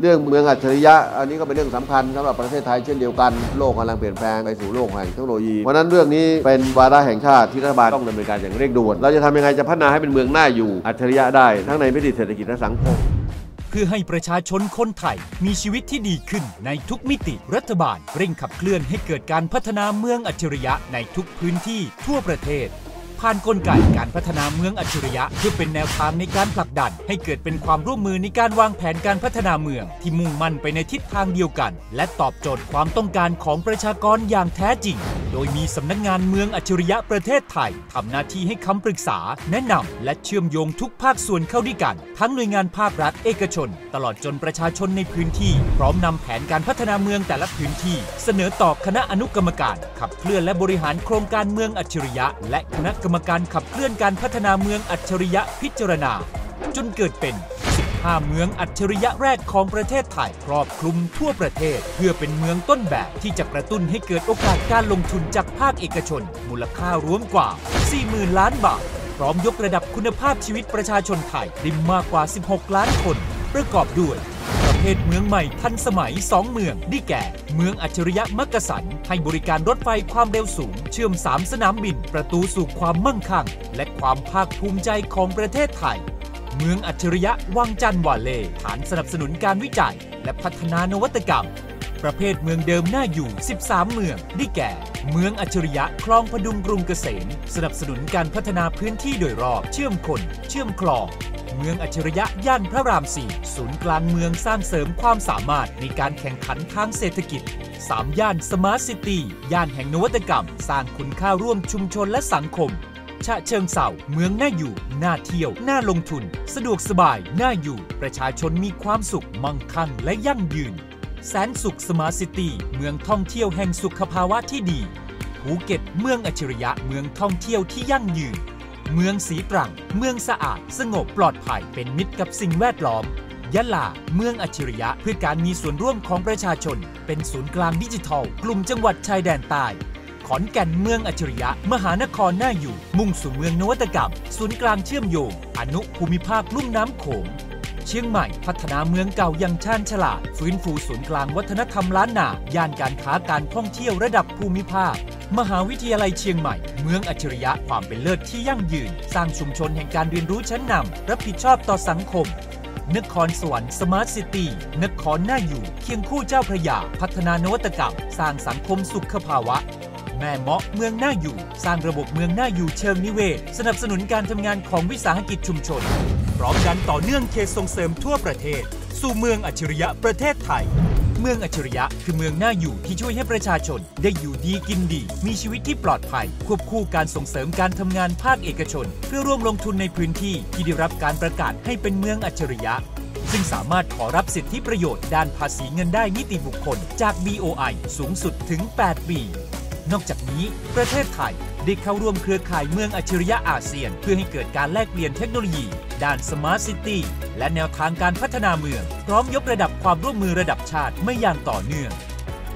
เรื่องเมืองอัจฉริยะ อันนี้ก็เป็นเรื่องสำคัญสำหรับประเทศไทยเช่นเดียวกัน โลกกำลังเปลี่ยนแปลงไปสู่โลกแห่งเทคโนโลยี เพราะนั้นเรื่องนี้เป็นวาระแห่งชาติที่รัฐบาลต้องดำเนินการอย่างเร่งด่วน เราจะทำยังไงจะพัฒนาให้เป็นเมืองน่าอยู่อัจฉริยะได้ ทั้งในมิติเศรษฐกิจและสังคมเพื่อให้ประชาชนคนไทยมีชีวิตที่ดีขึ้นในทุกมิติรัฐบาล เร่งขับเคลื่อนให้เกิดการพัฒนาเมืองอัจฉริยะในทุกพื้นที่ทั่วประเทศ ผ่านกลไกการพัฒนาเมืองอัจฉริยะ เพื่อเป็นแนวทางในการผลักดัน ให้เกิดเป็นความร่วมมือในการวางแผนการพัฒนาเมือง ที่มุ่งมั่นไปในทิศทางเดียวกัน และตอบโจทย์ความต้องการของประชากรอย่างแท้จริง โดยมีสำนักงานเมืองอัจฉริยะประเทศไทยทำหน้าที่ให้คำปรึกษา แนะนำและเชื่อมโยงทุกภาคส่วนเข้าด้วยกัน ทั้งหน่วยงานภาครัฐเอกชน ตลอดจนประชาชนในพื้นที่ พร้อมนำแผนการพัฒนาเมืองแต่ละพื้นที่ เสนอต่อคณะอนุกรรมการ ขับเคลื่อนและบริหารโครงการเมืองอัจฉริยะ และคณะกรรมการขับเคลื่อนการพัฒนาเมืองอัจฉริยะพิจารณา จนเกิดเป็น 15 เมืองอัจฉริยะแรกของประเทศไทยครอบคลุมทั่วประเทศ เพื่อเป็นเมืองต้นแบบที่จะกระตุ้นให้เกิดโอกาสการลงทุนจากภาคเอกชน มูลค่ารวมกว่า 40,000 ล้านบาท พร้อมยกระดับคุณภาพชีวิตประชาชนไทยได้มากกว่า 16 ล้านคน ประกอบด้วย เขตเมืองใหม่ทันสมัย 2 เมืองได้แก่ เมืองอัจฉริยะมักกะสัน ให้บริการรถไฟความเร็วสูง เชื่อม 3 สนามบิน ประตูสู่ความมั่งคั่ง และความภาคภูมิใจของประเทศไทย เมืองอัจฉริยะวังจันทร์วาเล่ฐานสนับสนุนการวิจัย และพัฒนานวัตกรรม ประเภทเมืองเดิมน่าอยู่ 13 เมือง ได้แก่ เมืองอัจฉริยะคลองผดุงกรุงเกษม สนับสนุนการพัฒนาพื้นที่โดยรอบ เชื่อมคน เชื่อมคลอง เมืองอัจฉริยะย่านพระรามสี่ศูนย์กลางเมืองสร้างเสริมความสามารถในการแข่งขันทางเศรษฐกิจ สามย่าน smart city ย่านแห่งนวัตกรรม สร้างคุณค่าร่วมชุมชนและสังคมฉะเชิงเทราเมืองน่าอยู่ น่าเที่ยว น่าลงทุน สะดวกสบาย น่าอยู่ ประชาชนมีความสุข มั่งคั่ง และยั่งยืน แสนสุข smart city เมืองท่องเที่ยวแห่งสุขภาวะที่ดี ภูเก็ตเมืองอัจฉริยะเมืองท่องเที่ยวที่ยั่งยืน เมืองสีตรัง เมืองสะอาด สงบปลอดภัยเป็นมิตรกับสิ่งแวดล้อม ยะลา เมืองอัจฉริยะเพื่อการมีส่วนร่วมของประชาชน เป็นศูนย์กลางดิจิทัล กลุ่มจังหวัดชายแดนใต้ขอนแก่นเมืองอัจฉริยะ มหานครน่าอยู่ มุ่งสู่เมืองนวัตกรรม ศูนย์กลางเชื่อมโยง อนุภูมิภาคลุ่มน้ำโขง เชียงใหม่ พัฒนาเมืองเก่าอย่างชาญฉลาด ฟื้นฟูศูนย์กลางวัฒนธรรมล้านนา ย่านการค้าการท่องเที่ยวระดับภูมิภาค มหาวิทยาลัยเชียงใหม่ เมืองอัจฉริยะความเป็นเลิศที่ยั่งยืน สร้างชุมชนแห่งการเรียนรู้ชั้นนำรับผิดชอบต่อสังคมนครสวรรค์ smart city นครน่าอยู่ เคียงคู่เจ้าพระยา พัฒนานวัตกรรม สร้างสังคมสุขภาวะ แม่เมาะเมืองน่าอยู่ สร้างระบบเมืองน่าอยู่เชิงนิเวศ สนับสนุนการทำงานของวิสาหกิจชุมชน พร้อมดันต่อเนื่องเขตส่งเสริมทั่วประเทศ สู่เมืองอัจฉริยะประเทศไทย เมืองอัจฉริยะคือเมืองน่าอยู่ที่ช่วยให้ประชาชน ได้อยู่ดีกินดี มีชีวิตที่ปลอดภัย ควบคู่การส่งเสริมการทำงานภาคเอกชน เพื่อร่วมลงทุนในพื้นที่ที่ได้รับการประกาศให้เป็นเมืองอัจฉริยะซึ่งสามารถขอรับสิทธิประโยชน์ด้านภาษีเงินได้นิติบุคคลจาก BOI สูงสุดถึง 8 ปี นอกจากนี้ประเทศไทยได้เข้าร่วมเครือข่ายเมืองอัจฉริยะอาเซียน เพื่อให้เกิดการแลกเปลี่ยนเทคโนโลยี ด้านสมาร์ทซิตี้และแนวทางการพัฒนาเมือง พร้อมยกระดับความร่วมมือระดับชาติไม่อย่างต่อเนื่อง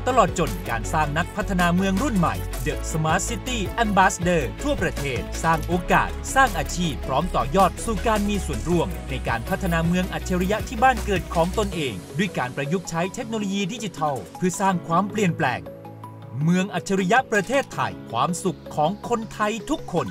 ตลอดจนการสร้างนักพัฒนาเมืองรุ่นใหม่ The Smart City Ambassador ทั่วประเทศ สร้างโอกาส สร้างอาชีพ พร้อมต่อยอดสู่การมีส่วนร่วม ในการพัฒนาเมืองอัจฉริยะที่บ้านเกิดของตนเอง ด้วยการประยุกต์ใช้เทคโนโลยีดิจิทัล เพื่อสร้างความเปลี่ยนแปลง เมืองอัจฉริยะประเทศไทย ความสุขของคนไทยทุกคน